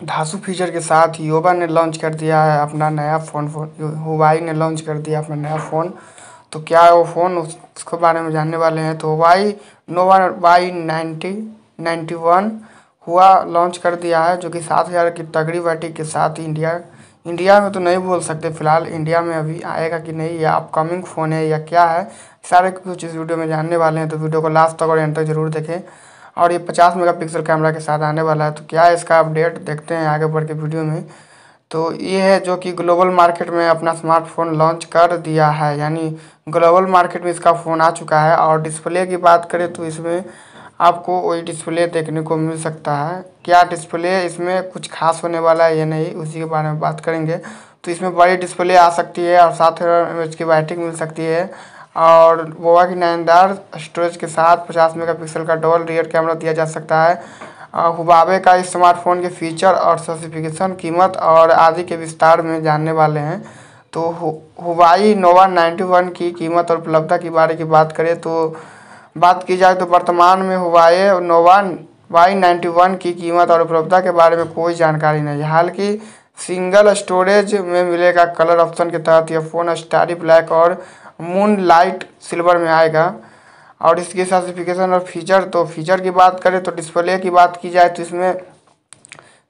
धासु feature के साथ योबा ने लॉन्च कर दिया है अपना नया फ़ोन फ़ोन हुवाई ने लॉन्च कर दिया अपना नया फ़ोन तो क्या है वो फ़ोन उसके बारे में जानने वाले हैं? तो Huawei Nova Y ninety ninety one हुआ लॉन्च कर दिया है, जो कि सात हज़ार की तगड़ी बैटरी के साथ इंडिया इंडिया में तो नहीं बोल सकते फ़िलहाल इंडिया में अभी आएगा कि नहीं, या अपकमिंग फ़ोन है या क्या है, सारे कुछ इस वीडियो में जानने वाले हैं। तो वीडियो को लास्ट तक और एंड तक ज़रूर देखें। और ये पचास मेगापिक्सल कैमरा के साथ आने वाला है तो क्या है इसका अपडेट देखते हैं आगे बढ़ के वीडियो में। तो ये है जो कि ग्लोबल मार्केट में अपना स्मार्टफ़ोन लॉन्च कर दिया है, यानी ग्लोबल मार्केट में इसका फ़ोन आ चुका है। और डिस्प्ले की बात करें तो इसमें आपको वही डिस्प्ले देखने को मिल सकता है। क्या डिस्प्ले इसमें कुछ खास होने वाला है या नहीं, उसी के बारे में बात करेंगे। तो इसमें बड़ी डिस्प्ले आ सकती है और सात हज़ार एम की बैटरी मिल सकती है। और वोवा की नैनदार स्टोरेज के साथ पचास मेगापिक्सल का डबल रियर कैमरा दिया जा सकता है। हुबावे का इस स्मार्टफ़ोन के फीचर और स्पेसिफिकेशन कीमत और आदि के विस्तार में जानने वाले हैं। तो हुबाई नोवा नाइन्टी वन की कीमत और उपलब्धता के बारे की बात करें तो बात की जाए तो वर्तमान में Huawei Nova Y ninety one की कीमत और उपलब्धता के बारे में कोई जानकारी नहीं है। हालाँकि सिंगल स्टोरेज में मिलेगा कलर ऑप्शन के तहत यह फ़ोन स्टारी ब्लैक और मून लाइट सिल्वर में आएगा। और इसकी स्पेसिफिकेशन और फीचर तो फीचर की बात करें तो डिस्प्ले की बात की जाए तो इसमें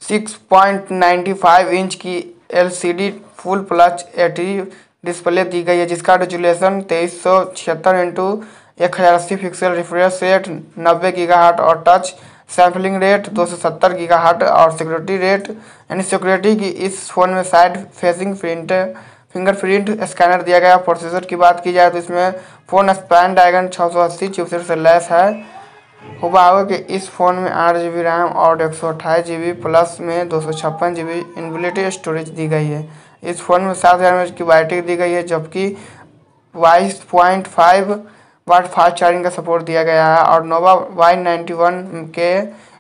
six point ninety five inch की LCD full plus HD display दी गई है, जिसका रेजुलेशन तेईस सौ छिहत्तर इंटू एक हज़ार अस्सी पिक्सल रिफ्रेश रेट नब्बे गीगा और टच सैम्पलिंग रेट दो सौ सत्तर गीगा और सिक्योरिटी रेट, यानी सिक्योरिटी की इस फ़ोन में side facing print, fingerprint scanner दिया गया। प्रोसेसर की बात की जाए तो इसमें फ़ोन स्पैन ड्रैगन छः सौ अस्सी, चिपसेट से लेस है। हुबावे के इस फ़ोन में आठ जी बी रैम और एक सौ प्लस में दो सौ छप्पन जी बी स्टोरेज दी गई है। इस फ़ोन में सात हज़ार एम की बैटरी दी गई है, जबकि बाईस point five watt fast charging का सपोर्ट दिया गया है और नोवा वाई नाइन्टी वन के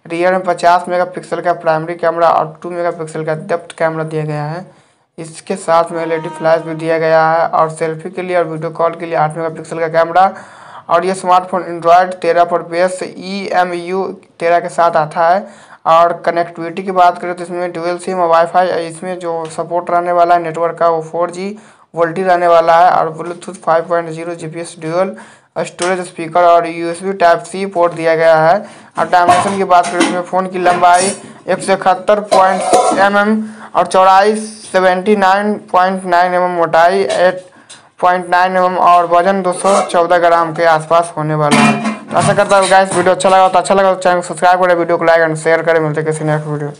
रियर में पचास मेगापिक्सल का प्राइमरी कैमरा और टू मेगापिक्सल का डेप्थ कैमरा दिया गया है। इसके साथ में एल फ्लैश भी दिया गया है और सेल्फी के लिए और वीडियो कॉल के लिए आठ मेगापिक्सल का कैमरा और ये स्मार्टफ़ोन एंड्रॉयड तेरह पर बेस ई एम यू तेरह के साथ आता है। और कनेक्टिविटी की बात करें तो इसमें डुअल सिम और वाईफाई इसमें जो सपोर्ट रहने वाला है नेटवर्क का वो फोर जी वोल्टी रहने वाला है और Bluetooth five point zero G P S dual storage speaker और U S B type C port दिया गया है। और डायमेंशन की बात करें तो इसमें फ़ोन की लंबाई एक सौ इकहत्तर पॉइंट एम एम और चौड़ाई seventy nine point nine M M मोटाई eight point nine M M और वज़न दो सौ चौदह ग्राम के आसपास होने वाला है। तो ऐसा करता है गाइस वीडियो अच्छा लगा तो अच्छा लगा तो चैनल को सब्सक्राइब करें, वीडियो को लाइक एंड शेयर करें। मिलते किसी नेक्स्ट वीडियो